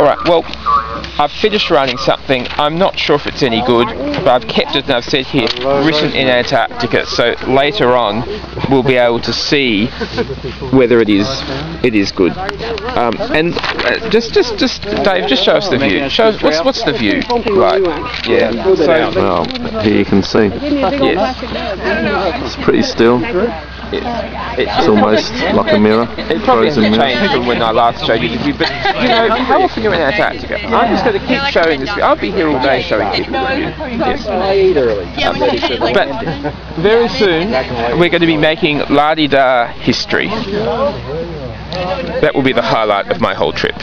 Alright, well, I've finished writing something. I'm not sure if it's any good, but I've kept it and I've said here, written in Antarctica, so later on we'll be able to see whether it is it is good. Um, and uh, just, just, just, Dave, just show us the view. Show us, what's, what's the view like? Yeah, so, Well, here you can see. yes, It's pretty still. It's, It's almost like a mirror. It probably Frozen hasn't changed from when I last showed you the view, but you know, how often you're in Antarctica? I'm just going to keep showing this. I'll be here all day showing people the view. Yes. I early. But very soon we're going to be making La Da history. That will be the highlight of my whole trip.